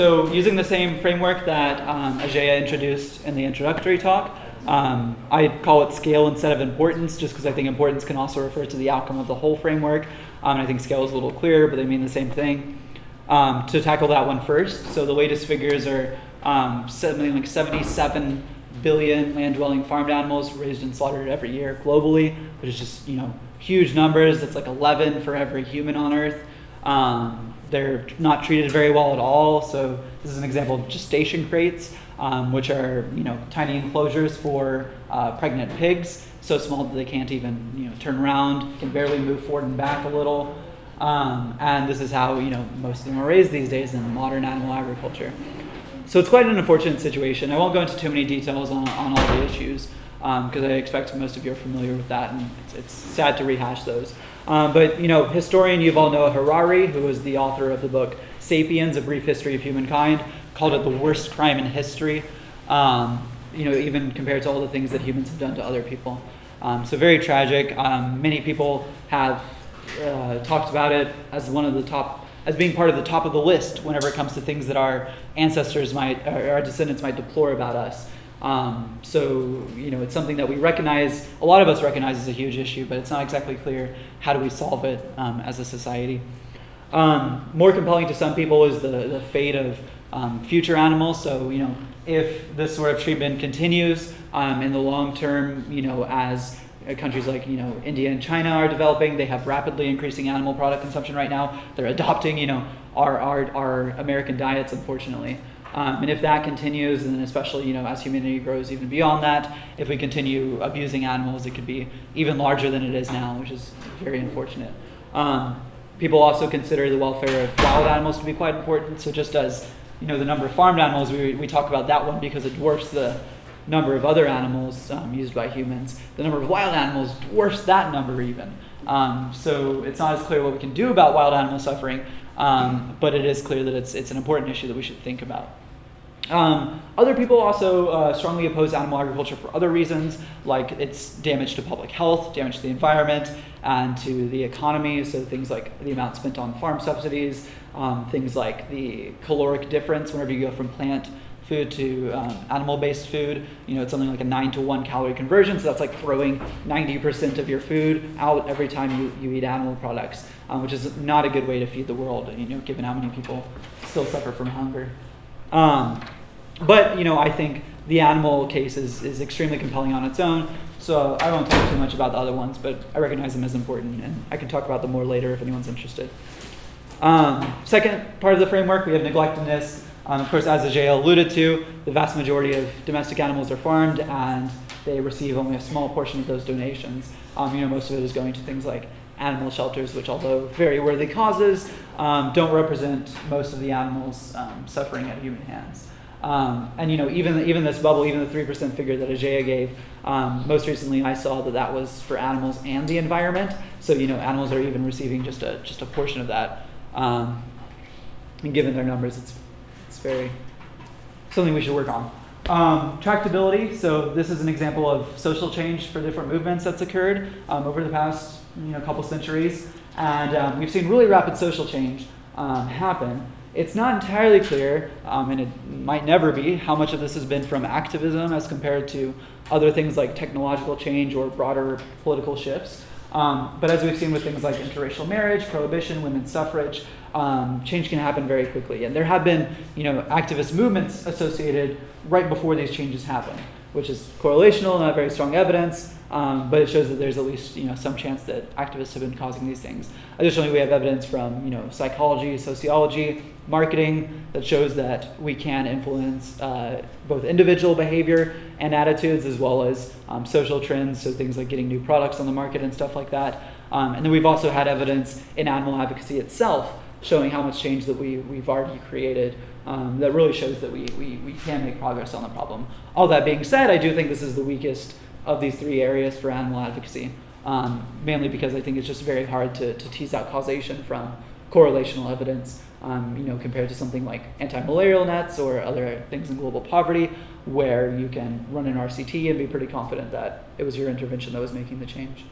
so using the same framework that um, Ajeya introduced in the introductory talk, um, I call it scale instead of importance, just because I think importance can also refer to the outcome of the whole framework. Um, I think scale is a little clearer, but they mean the same thing. Um, to tackle that one first, so the latest figures are um, something like 77 billion land-dwelling farmed animals raised and slaughtered every year globally, which is just you know huge numbers. That's like 11 for every human on Earth. Um, they're not treated very well at all. So this is an example of gestation crates, um, which are you know tiny enclosures for uh, pregnant pigs, so small that they can't even you know turn around, can barely move forward and back a little. Um, and this is how you know most of them are raised these days in modern animal agriculture. So it's quite an unfortunate situation. I won't go into too many details on, on all the issues because um, I expect most of you are familiar with that, and it's, it's sad to rehash those. Um, but you know, historian Yuval Noah Harari, who was the author of the book *Sapiens: A Brief History of Humankind*, called it the worst crime in history. Um, you know, even compared to all the things that humans have done to other people. Um, so very tragic. Um, many people have uh, talked about it as one of the top, as being part of the top of the list whenever it comes to things that our ancestors might, or our descendants might deplore about us. Um, so, you know, it's something that we recognize, a lot of us recognize as a huge issue, but it's not exactly clear how do we solve it um, as a society. Um, more compelling to some people is the, the fate of um, future animals. So, you know, if this sort of treatment continues um, in the long term, you know, as countries like you know India and China are developing. They have rapidly increasing animal product consumption right now. They're adopting you know our our, our American diets, unfortunately. Um, and if that continues, and especially you know as humanity grows even beyond that, if we continue abusing animals, it could be even larger than it is now, which is very unfortunate. Um, people also consider the welfare of wild animals to be quite important. So just as you know the number of farmed animals, we, we talk about that one because it dwarfs the number of other animals um, used by humans. The number of wild animals dwarfs that number even. Um, so it's not as clear what we can do about wild animal suffering, um, but it is clear that it's, it's an important issue that we should think about. Um, other people also uh, strongly oppose animal agriculture for other reasons, like its damage to public health, damage to the environment, and to the economy. So things like the amount spent on farm subsidies, um, things like the caloric difference whenever you go from plant food to um, animal-based food. You know, it's something like a nine to one calorie conversion. So that's like throwing 90% of your food out every time you, you eat animal products, um, which is not a good way to feed the world, you know, given how many people still suffer from hunger. Um, but, you know, I think the animal case is, is extremely compelling on its own. So I won't talk too much about the other ones, but I recognize them as important, and I can talk about them more later if anyone's interested. Um, second part of the framework, we have neglectedness. Um, of course, as Ajay alluded to, the vast majority of domestic animals are farmed and they receive only a small portion of those donations. Um, you know, most of it is going to things like animal shelters, which, although very worthy causes, um, don't represent most of the animals um, suffering at human hands. Um, and you know, even even this bubble, even the three percent figure that Ajay gave, um, most recently I saw that that was for animals and the environment. So you know, animals are even receiving just a just a portion of that. and given their numbers, it's very something we should work on. Um, tractability. So this is an example of social change for different movements that's occurred um, over the past you know couple centuries, and um, we've seen really rapid social change um, happen. It's not entirely clear, um, and it might never be, how much of this has been from activism as compared to other things like technological change or broader political shifts. Um, but as we've seen with things like interracial marriage, prohibition, women's suffrage, um, change can happen very quickly. And there have been, you know, activist movements associated right before these changes happen, which is correlational, not very strong evidence, um, but it shows that there's at least, you know, some chance that activists have been causing these things. Additionally, we have evidence from, you know, psychology, sociology, marketing that shows that we can influence uh, both individual behavior and attitudes as well as um, social trends, so things like getting new products on the market and stuff like that. Um, and then we've also had evidence in animal advocacy itself showing how much change that we, we've already created um, that really shows that we, we, we can make progress on the problem. All that being said, I do think this is the weakest of these three areas for animal advocacy, um, mainly because I think it's just very hard to, to tease out causation from correlational evidence, um, you know, compared to something like anti-malarial nets or other things in global poverty, where you can run an RCT and be pretty confident that it was your intervention that was making the change.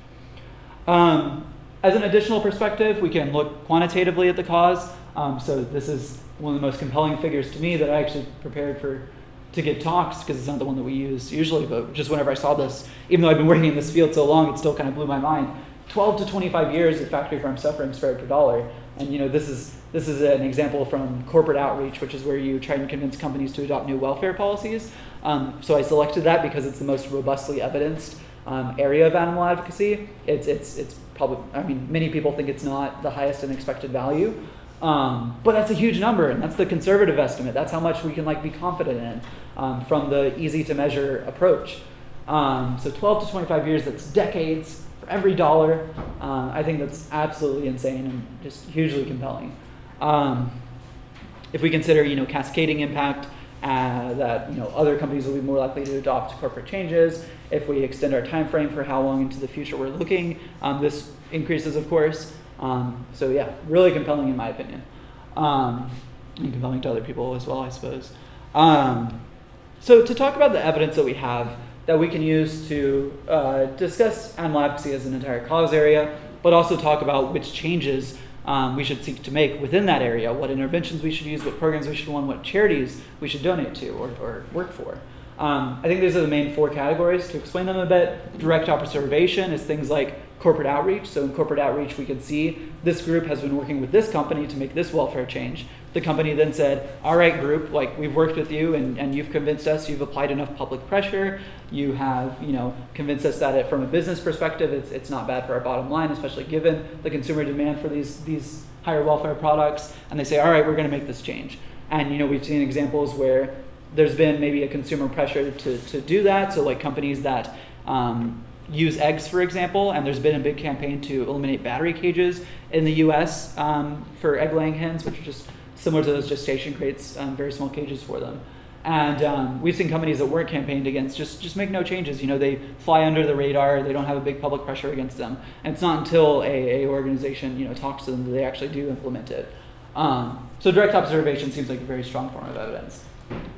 Um, as an additional perspective, we can look quantitatively at the cause. Um, so this is one of the most compelling figures to me that I actually prepared for to give talks because it's not the one that we use usually. But just whenever I saw this, even though I've been working in this field so long, it still kind of blew my mind. 12 to 25 years of factory farm suffering spared per dollar. And you know, this is this is an example from corporate outreach, which is where you try and convince companies to adopt new welfare policies. Um, so I selected that because it's the most robustly evidenced um, area of animal advocacy. It's it's it's probably I mean many people think it's not the highest and expected value, um, but that's a huge number, and that's the conservative estimate. That's how much we can like be confident in um, from the easy to measure approach. Um, so 12 to 25 years, that's decades for every dollar. Uh, I think that's absolutely insane and just hugely compelling. Um, if we consider, you know, cascading impact, uh, that you know other companies will be more likely to adopt corporate changes. If we extend our time frame for how long into the future we're looking, um, this increases, of course. Um, so yeah, really compelling in my opinion, um, and compelling to other people as well, I suppose. Um, so to talk about the evidence that we have that we can use to uh, discuss animal advocacy as an entire cause area, but also talk about which changes um, we should seek to make within that area, what interventions we should use, what programs we should run, what charities we should donate to or, or work for. Um, I think these are the main four categories. To explain them a bit, direct observation is things like corporate outreach. So in corporate outreach, we can see this group has been working with this company to make this welfare change. The company then said, all right, group, like we've worked with you and, and you've convinced us, you've applied enough public pressure, you have, you know, convinced us that it, from a business perspective, it's, it's not bad for our bottom line, especially given the consumer demand for these, these higher welfare products. And they say, all right, we're going to make this change. And, you know, we've seen examples where there's been maybe a consumer pressure to, to do that. So like companies that um, use eggs, for example, and there's been a big campaign to eliminate battery cages in the U.S. Um, for egg-laying hens, which are just similar to those gestation crates, um, very small cages for them. And um, we've seen companies that weren't campaigned against just just make no changes. You know, they fly under the radar. They don't have a big public pressure against them. And it's not until a, a organization you know talks to them that they actually do implement it. Um, so direct observation seems like a very strong form of evidence.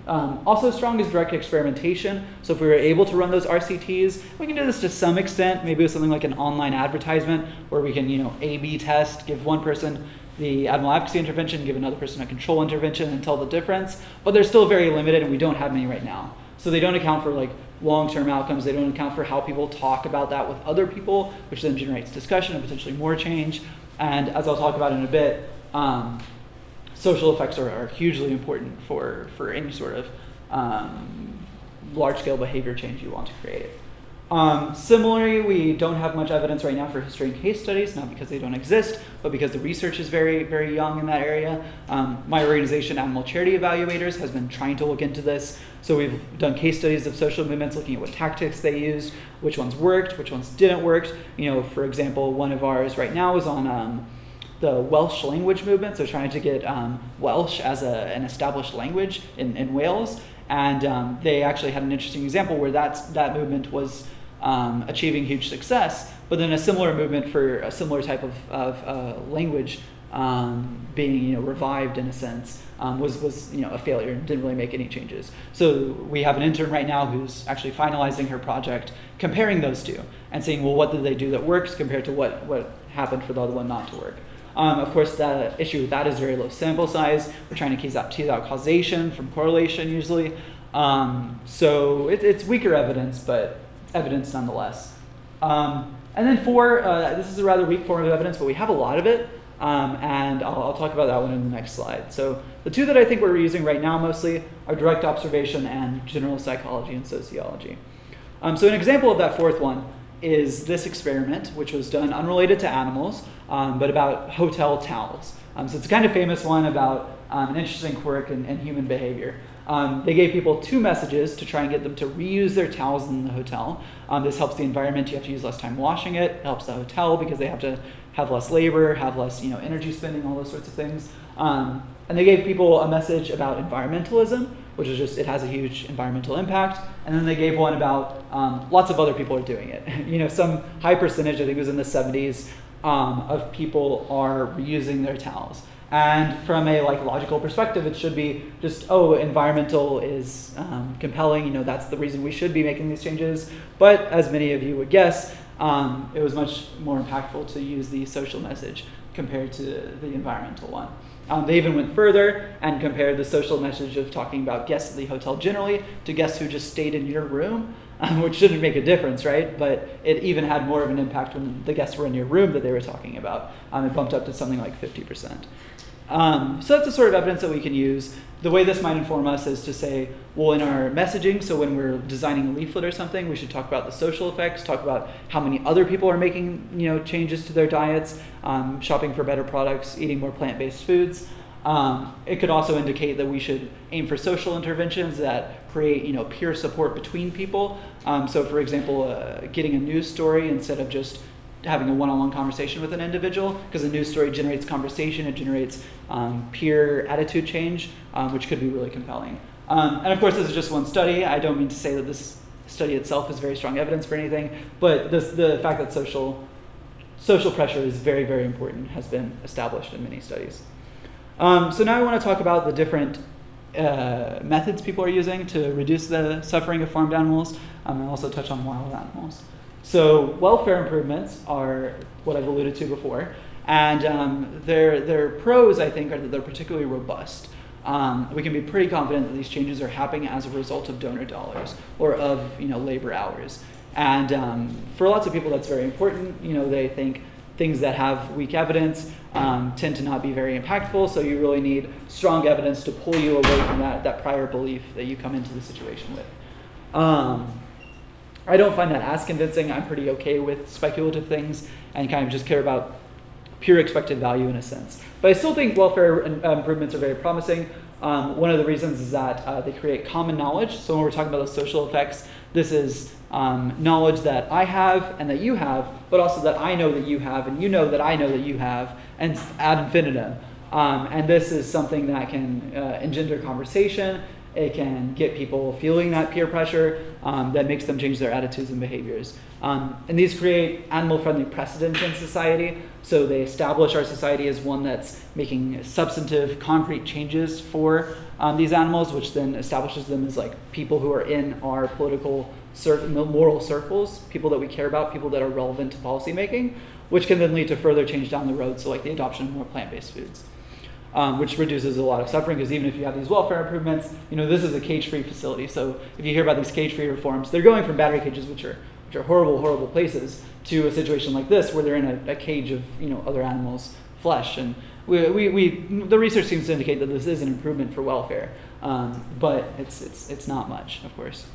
Um, also strong is direct experimentation. So if we were able to run those RCTs, we can do this to some extent, maybe with something like an online advertisement where we can, you know, A-B test, give one person the animal advocacy intervention, give another person a control intervention and tell the difference. But they're still very limited and we don't have many right now. So they don't account for like long-term outcomes. They don't account for how people talk about that with other people, which then generates discussion and potentially more change. And as I'll talk about in a bit, um, social effects are, are hugely important for, for any sort of um, large scale behavior change you want to create. Um, similarly, we don't have much evidence right now for history and case studies, not because they don't exist, but because the research is very, very young in that area. Um, my organization, Animal Charity Evaluators, has been trying to look into this. So we've done case studies of social movements, looking at what tactics they used, which ones worked, which ones didn't work. You know, for example, one of ours right now is on um, the Welsh language movement, so trying to get um, Welsh as a, an established language in, in Wales. And um, they actually had an interesting example where that's, that movement was um, achieving huge success, but then a similar movement for a similar type of, of uh, language um, being you know, revived in a sense um, was, was you know, a failure and didn't really make any changes. So we have an intern right now who's actually finalizing her project, comparing those two and saying, well, what did they do that works compared to what, what happened for the other one not to work. Um, of course, the issue with that is very low sample size. We're trying to tease out, tease out causation from correlation usually. Um, so it, it's weaker evidence, but evidence nonetheless. Um, and then four, uh, this is a rather weak form of evidence, but we have a lot of it. Um, and I'll, I'll, talk about that one in the next slide. So the two that I think we're using right now mostly are direct observation and general psychology and sociology. Um, so an example of that fourth one is this experiment, which was done unrelated to animals, um, but about hotel towels. Um, so it's a kind of famous one about um, an interesting quirk in, in human behavior. Um, they gave people two messages to try and get them to reuse their towels in the hotel. Um, this helps the environment. You have to use less time washing it. it. helps the hotel because they have to have less labor, have less you know energy spending, all those sorts of things. Um, and they gave people a message about environmentalism, which is just it has a huge environmental impact. And then they gave one about um, lots of other people are doing it. you know, some high percentage, I think it was in the 70s, um, of people are reusing their towels. And from a like logical perspective, it should be just oh, environmental is um, compelling. You know, that's the reason we should be making these changes. But as many of you would guess, um, it was much more impactful to use the social message compared to the environmental one. Um, they even went further and compared the social message of talking about guests at the hotel generally to guests who just stayed in your room, um, which shouldn't make a difference, right? But it even had more of an impact when the guests were in your room that they were talking about. Um, it bumped up to something like 50%. Um, so that's the sort of evidence that we can use. The way this might inform us is to say, well, in our messaging, so when we're designing a leaflet or something, we should talk about the social effects, talk about how many other people are making you know changes to their diets, um, shopping for better products, eating more plant-based foods. Um, it could also indicate that we should aim for social interventions that create, you know, peer support between people. Um, so, for example, uh, getting a news story instead of just having a one-on-one conversation with an individual because a news story generates conversation it generates um, peer attitude change um, which could be really compelling. Um, and of course this is just one study. I don't mean to say that this study itself is very strong evidence for anything but this, the fact that social social pressure is very very important has been established in many studies. Um, so now i want to talk about the different uh, methods people are using to reduce the suffering of farmed animals. Um, and also touch on wild animals so welfare improvements are what I've alluded to before, and um, their their pros I think are that they're particularly robust. Um, we can be pretty confident that these changes are happening as a result of donor dollars or of you know labor hours. And um, for lots of people, that's very important. You know, they think things that have weak evidence um, tend to not be very impactful. So you really need strong evidence to pull you away from that that prior belief that you come into the situation with. Um, I don't find that as convincing. I'm pretty okay with speculative things and kind of just care about pure expected value in a sense. But I still think welfare uh, improvements are very promising. Um, one of the reasons is that uh, they create common knowledge. So when we're talking about the social effects, this is um, knowledge that I have and that you have, but also that I know that you have and you know that I know that you have, and ad infinitum. Um, and this is something that can uh, engender conversation it can get people feeling that peer pressure um, that makes them change their attitudes and behaviors. Um, and these create animal friendly precedents in society. So they establish our society as one that's making substantive, concrete changes for um, these animals, which then establishes them as like people who are in our political, cir- moral circles, people that we care about, people that are relevant to policymaking, which can then lead to further change down the road. So, like the adoption of more plant based foods um, which reduces a lot of suffering because even if you have these welfare improvements, you know, this is a cage-free facility. So if you hear about these cage-free reforms, they're going from battery cages, which are which are horrible, horrible places, to a situation like this where they're in a, a cage of you know other animals' flesh. And we, we, we, the research seems to indicate that this is an improvement for welfare, um, but it's, it's, it's not much, of course,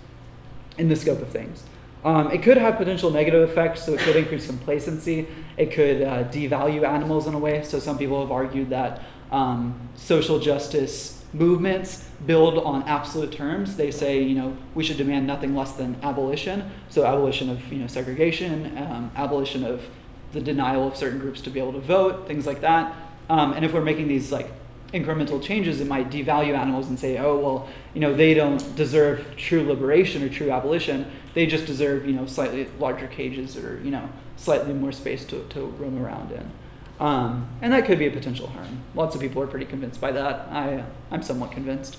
in the scope of things. Um, it could have potential negative effects, so it could increase complacency. It could uh, devalue animals in a way. So some people have argued that um, social justice movements build on absolute terms. They say, you know, we should demand nothing less than abolition. So abolition of, you know, segregation, um, abolition of the denial of certain groups to be able to vote, things like that. Um, and if we're making these like incremental changes, it might devalue animals and say, oh, well, you know, they don't deserve true liberation or true abolition. They just deserve, you know, slightly larger cages or, you know, slightly more space to, to roam around in. Um, and that could be a potential harm. Lots of people are pretty convinced by that. I, I'm somewhat convinced.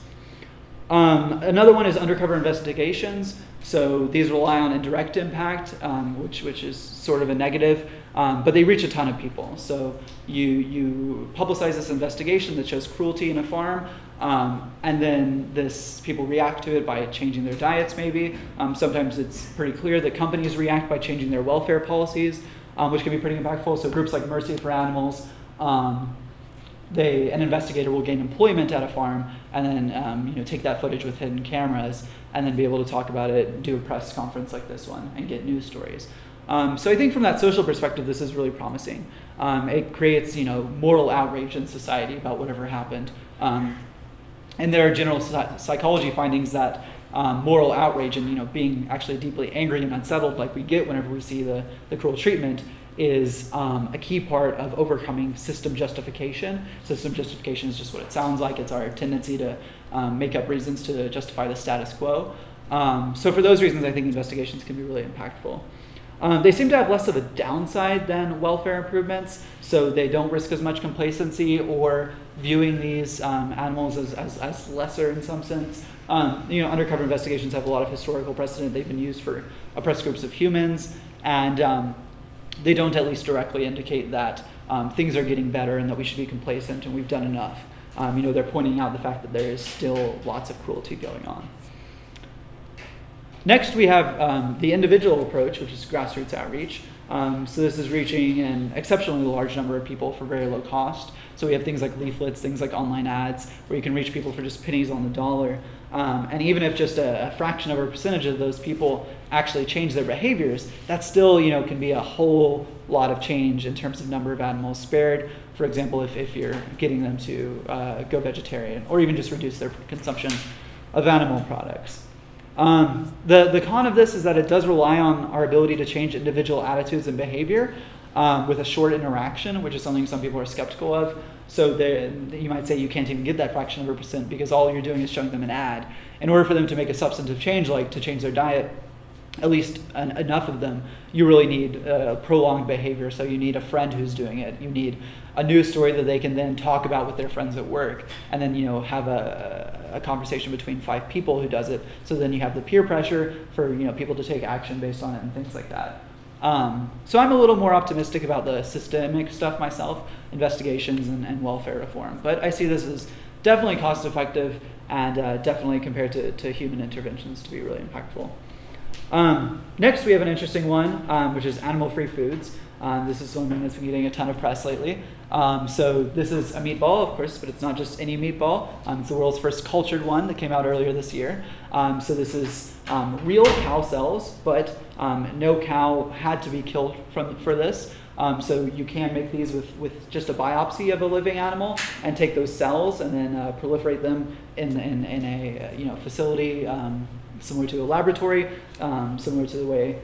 Um, another one is undercover investigations. So these rely on indirect impact, um, which, which is sort of a negative, um, but they reach a ton of people. So you, you publicize this investigation that shows cruelty in a farm, um, and then this people react to it by changing their diets maybe. Um, sometimes it's pretty clear that companies react by changing their welfare policies um, which can be pretty impactful. So groups like Mercy for Animals, um, they an investigator will gain employment at a farm and then um, you know take that footage with hidden cameras and then be able to talk about it, do a press conference like this one, and get news stories. Um, so I think from that social perspective, this is really promising. Um, it creates you know moral outrage in society about whatever happened. Um, and there are general psychology findings that um, moral outrage and you know being actually deeply angry and unsettled like we get whenever we see the, the cruel treatment is um, a key part of overcoming system justification. System justification is just what it sounds like. It's our tendency to um, make up reasons to justify the status quo. Um, so for those reasons, I think investigations can be really impactful. Um, they seem to have less of a downside than welfare improvements, so they don't risk as much complacency or viewing these um, animals as, as, as, lesser in some sense. Um, you know, undercover investigations have a lot of historical precedent. They've been used for oppressed groups of humans, and um, they don't at least directly indicate that um, things are getting better and that we should be complacent and we've done enough. Um, you know, they're pointing out the fact that there is still lots of cruelty going on. Next, we have um, the individual approach, which is grassroots outreach. Um, so this is reaching an exceptionally large number of people for very low cost. So we have things like leaflets, things like online ads, where you can reach people for just pennies on the dollar. Um, and even if just a, a, fraction of a percentage of those people actually change their behaviors, that still you know can be a whole lot of change in terms of number of animals spared. For example, if, if you're getting them to uh, go vegetarian or even just reduce their consumption of animal products. Um, the, the con of this is that it does rely on our ability to change individual attitudes and behavior um, with a short interaction, which is something some people are skeptical of. So you might say you can't even get that fraction of a percent because all you're doing is showing them an ad. In order for them to make a substantive change, like to change their diet, at least an, enough of them, you really need uh, prolonged behavior. So you need a friend who's doing it. You need a news story that they can then talk about with their friends at work, and then you know have a, a conversation between five people who does it. So then you have the peer pressure for you know people to take action based on it and things like that. Um, so I'm a little more optimistic about the systemic stuff myself, investigations and, and welfare reform. But I see this as definitely cost effective and uh, definitely compared to, to human interventions to be really impactful. Um, next, we have an interesting one, um, which is animal free foods. Um, this is something that's been getting a ton of press lately. Um, so this is a meatball, of course, but it's not just any meatball. Um, it's the world's first cultured one that came out earlier this year. Um, so this is um, real cow cells, but um, no cow had to be killed from, for this. Um, so you can make these with, with just a biopsy of a living animal and take those cells and then uh, proliferate them in, in, in a you know, facility similar to a laboratory, similar to the way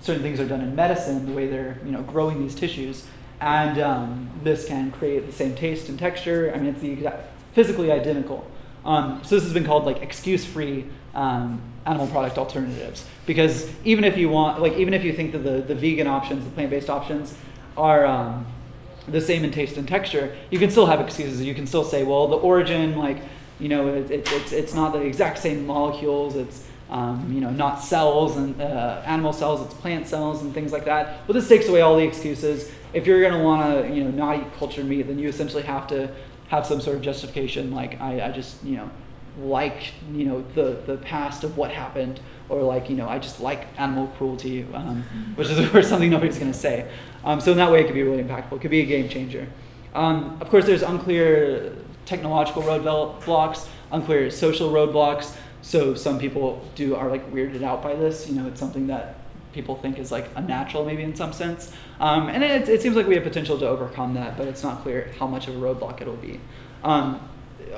certain things are done in medicine, the way they're you know, growing these tissues and um, this can create the same taste and texture. I mean, it's the exact, physically identical. Um, so this has been called like excuse-free um, animal product alternatives because even if you want, like, even if you think that the, the vegan options, the plant-based options, are um, the same in taste and texture, you can still have excuses. You can still say, well, the origin, like, you know, it, it, it's it's not the exact same molecules. It's um, you know, not cells and uh, animal cells, it's plant cells and things like that. But this takes away all the excuses. If you're going to want to, you know, not eat cultured meat, then you essentially have to have some sort of justification. Like I, I just, you know, like, you know, the the past of what happened, or like, you know, I just like animal cruelty, um, which is of course something nobody's going to say. Um, so in that way, it could be really impactful. It could be a game changer. Um, of course, there's unclear technological roadblocks, unclear social roadblocks. So some people do are like weirded out by this. You know, it's something that people think is like unnatural maybe in some sense. Um, and it, it, seems like we have potential to overcome that, but it's not clear how much of a roadblock it'll be. Um,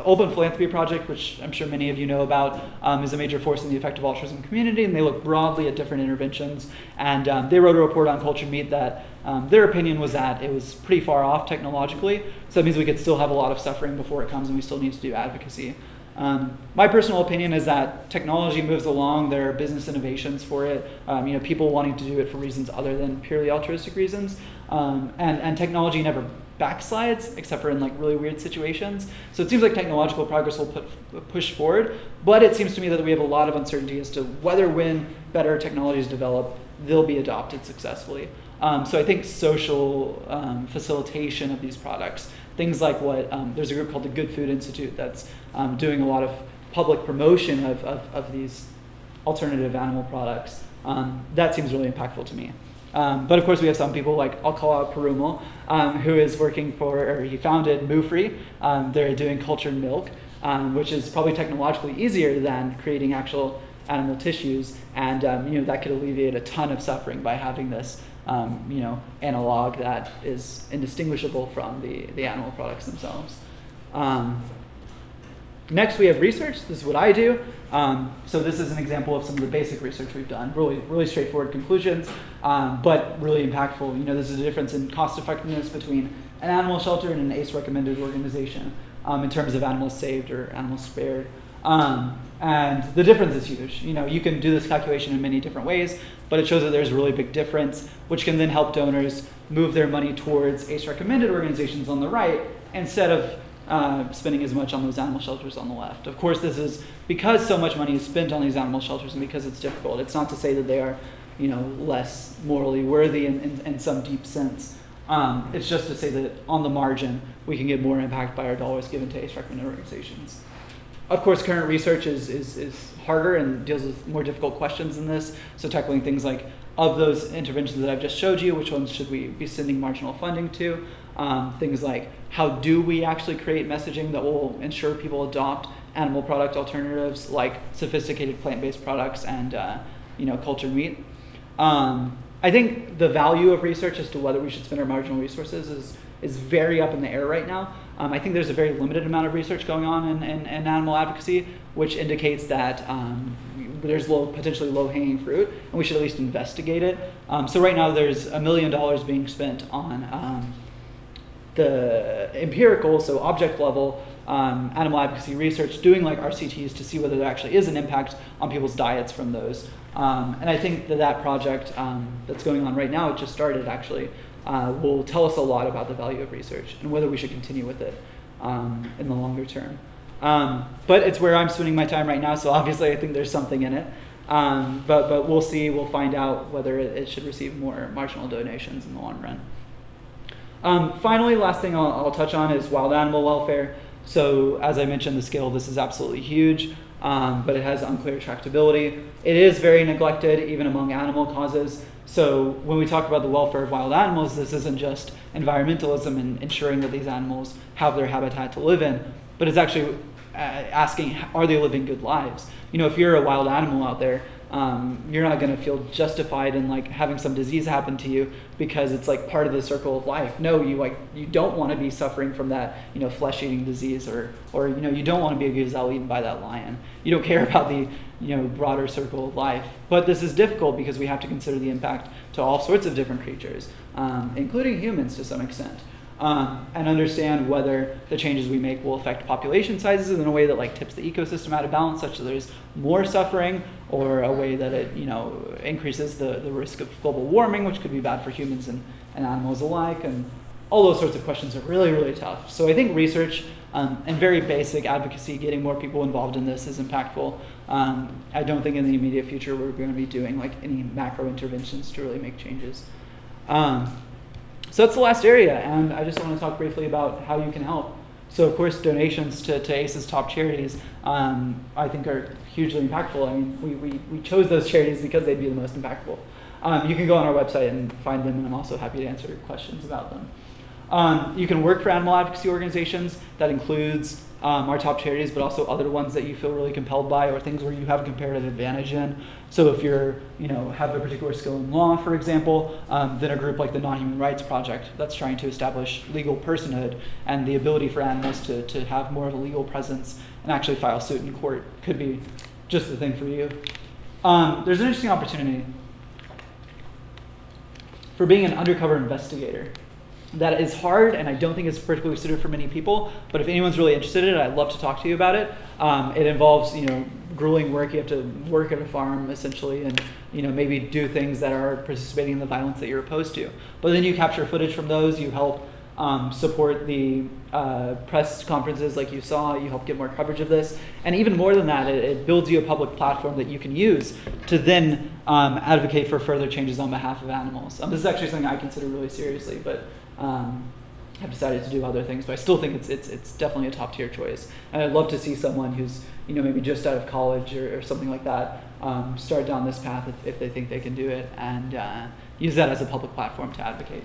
Open Philanthropy Project, which I'm sure many of you know about, um, is a major force in the effective altruism community, and they look broadly at different interventions. And um, they wrote a report on Culture meat that um, their opinion was that it was pretty far off technologically, so that means we could still have a lot of suffering before it comes, and we still need to do advocacy. Um, my personal opinion is that technology moves along. There are business innovations for it. Um, you know, people wanting to do it for reasons other than purely altruistic reasons. Um, and, and technology never backslides except for in like really weird situations. So it seems like technological progress will put, push forward, but it seems to me that we have a lot of uncertainty as to whether when better technologies develop, they'll be adopted successfully. Um, so I think social um, facilitation of these products things like what um, there's a group called the Good Food Institute that's um, doing a lot of public promotion of, of, of these alternative animal products. Um, that seems really impactful to me. Um, but of course, we have some people like I'll call out Perumal, um, who is working for, or he founded Muufri. They're doing cultured milk, which is probably technologically easier than creating actual animal tissues, and you know that could alleviate a ton of suffering by having this um, you know, analog that is indistinguishable from the, the animal products themselves. Um, next, we have research. This is what I do. Um, so this is an example of some of the basic research we've done. Really, really straightforward conclusions, um, but really impactful. You know, there's a difference in cost effectiveness between an animal shelter and an ACE recommended organization um, in terms of animals saved or animals spared. Um, and the difference is huge. You know, you can do this calculation in many different ways, but it shows that there's a really big difference, which can then help donors move their money towards ACE recommended organizations on the right instead of uh, spending as much on those animal shelters on the left. Of course, this is because so much money is spent on these animal shelters and because it's difficult. It's not to say that they are, you know, less morally worthy in, in, in some deep sense. Um, it's just to say that on the margin, we can get more impact by our dollars given to ACE recommended organizations. Of course, current research is, is, is harder and deals with more difficult questions than this. So tackling things like, of those interventions that I've just showed you, which ones should we be sending marginal funding to? Um, things like, how do we actually create messaging that will ensure people adopt animal product alternatives like sophisticated plant-based products and uh, you know cultured meat? Um, I think the value of research as to whether we should spend our marginal resources is, is very up in the air right now. Um, I think there's a very limited amount of research going on in, in, in animal advocacy, which indicates that um, there's low, potentially low hanging fruit, and we should at least investigate it. Um, so right now there's a million dollars being spent on um, the empirical, so object level um, animal advocacy research, doing like RCTs to see whether there actually is an impact on people's diets from those. Um, and I think that that project that's going on right now, it just started actually, uh, will tell us a lot about the value of research and whether we should continue with it um, in the longer term. Um, but it's where I'm spending my time right now, so obviously I think there's something in it. Um, but, but we'll see, we'll find out whether it, it, should receive more marginal donations in the long run. Um, finally, last thing I'll, I'll, touch on is wild animal welfare. So as I mentioned, the scale of this is absolutely huge um, but it has unclear tractability. It is very neglected even among animal causes. So when we talk about the welfare of wild animals, this isn't just environmentalism and ensuring that these animals have their habitat to live in, but it's actually uh, asking, are they living good lives? You know, if you're a wild animal out there, um, you're not going to feel justified in like having some disease happen to you because it's like part of the circle of life. No, you like you don't want to be suffering from that you know flesh-eating disease or or you know you don't want to be a gazelle eaten by that lion. You don't care about the you know broader circle of life. But this is difficult because we have to consider the impact to all sorts of different creatures, um, including humans to some extent um, and understand whether the changes we make will affect population sizes in a way that like tips the ecosystem out of balance, such that there's more suffering, or a way that it you know increases the, the risk of global warming, which could be bad for humans and, and animals alike, and all those sorts of questions are really really tough. So I think research um, and very basic advocacy, getting more people involved in this is impactful. Um, I don't think in the immediate future we're going to be doing like any macro interventions to really make changes. Um, so that's the last area, and I just want to talk briefly about how you can help. So of course, donations to, to ACE's top charities, um, I think are hugely impactful. I mean, we, we, we chose those charities because they'd be the most impactful. Um, you can go on our website and find them, and I'm also happy to answer questions about them. Um, you can work for animal advocacy organizations. That includes um, our top charities, but also other ones that you feel really compelled by, or things where you have a comparative advantage in. So if you're, you know, have a particular skill in law, for example, um, then a group like the Non-Human Rights Project that's trying to establish legal personhood and the ability for animals to, to have more of a legal presence and actually file suit in court could be just the thing for you. Um, there's an interesting opportunity for being an undercover investigator that is hard and I don't think it's particularly suited for many people. But if anyone's really interested in it, I'd love to talk to you about it. Um, it involves, you know, grueling work. You have to work at a farm essentially, and you know maybe do things that are participating in the violence that you're opposed to. But then you capture footage from those. You help um, support the uh, press conferences like you saw. You help get more coverage of this, and even more than that, it, it builds you a public platform that you can use to then um, advocate for further changes on behalf of animals. Um, this is actually something I consider really seriously, but um, have decided to do other things, but I still think it's it's it's definitely a top tier choice. And I'd love to see someone who's you know maybe just out of college or, or something like that um, start down this path if, if they think they can do it and uh, use that as a public platform to advocate.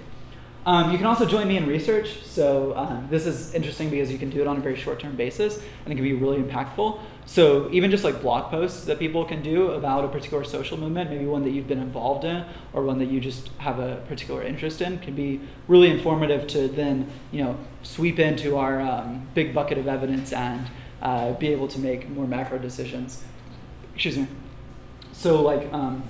Um, you can also join me in research. So um, this is interesting because you can do it on a very short-term basis, and it can be really impactful. So even just like blog posts that people can do about a particular social movement, maybe one that you've been involved in or one that you just have a particular interest in, can be really informative to then you know sweep into our um, big bucket of evidence and uh, be able to make more macro decisions. Excuse me. So like um,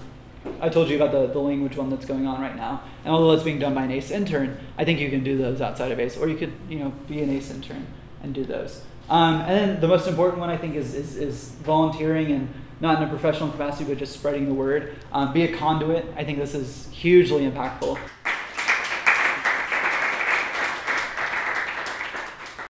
I told you about the, the language one that's going on right now. And although that's being done by an ACE intern, I think you can do those outside of ACE, or you could, you know, be an ACE intern and do those. Um, and then the most important one I think is, is, is, volunteering and not in a professional capacity, but just spreading the word. Um, be a conduit. I think this is hugely impactful.